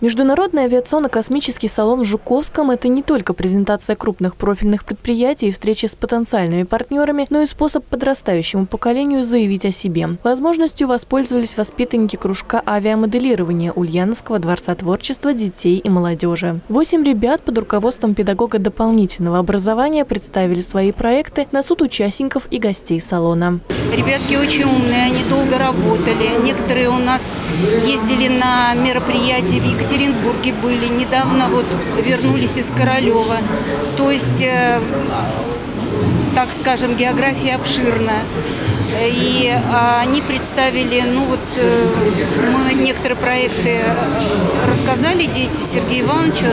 Международный авиационно-космический салон в Жуковском – это не только презентация крупных профильных предприятий и встречи с потенциальными партнерами, но и способ подрастающему поколению заявить о себе. Возможностью воспользовались воспитанники кружка авиамоделирования Ульяновского дворца творчества детей и молодежи. Восемь ребят под руководством педагога дополнительного образования представили свои проекты на суд участников и гостей салона. Ребятки очень умные, они долго работали. Некоторые у нас ездили на мероприятия в Екатеринбурге были, недавно вот вернулись из Королева. То есть, э, так скажем, география обширная. И они представили, ну вот э, мы некоторые проекты рассказали дети Сергею Ивановичу,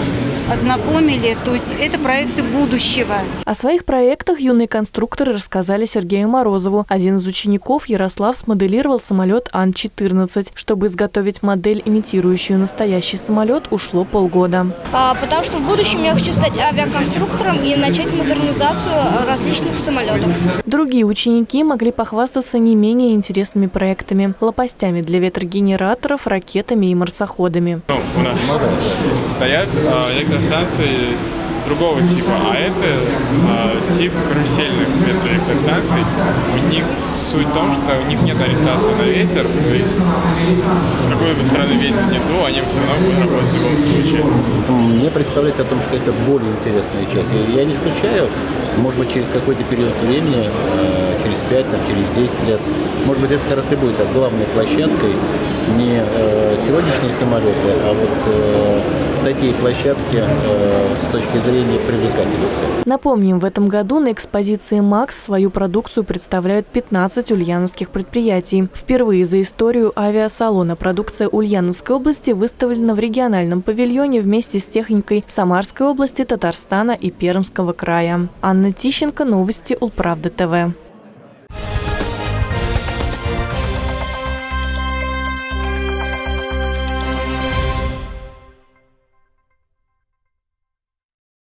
ознакомили. То есть это проекты будущего. О своих проектах юные конструкторы рассказали Сергею Морозову. Один из учеников, Ярослав, смоделировал самолет Ан-14. Чтобы изготовить модель, имитирующую настоящий самолет, ушло полгода. А, потому что в будущем я хочу стать авиаконструктором и начать модернизацию различных самолетов. Другие ученики могли похвастаться не менее интересными проектами. Лопастями для ветрогенераторов, ракетами и марсоходами. Ну, у нас стоят а, электростанции другого типа, а это э, тип карусельных метроэлектростанций. У них суть в том, что у них нет ориентации на ветер, то есть с какой бы стороны ветер не дул, они все равно будут работать в любом случае. Мне представляется о том, что это более интересная часть. Я не исключаю, может быть, через какой-то период времени, э, через 5, там, через 10 лет, может быть, это как раз и будет главной площадкой не э, сегодняшние самолеты, а вот э, такие площадки э, с точки зрения привлекательности. Напомним, в этом году на экспозиции «Макс» свою продукцию представляют 15 ульяновских предприятий. Впервые за историю авиасалона продукция Ульяновской области выставлена в региональном павильоне вместе с техникой Самарской области, Татарстана и Пермского края. Анна Тищенко, Новости Улправда ТВ.